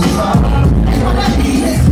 Stop.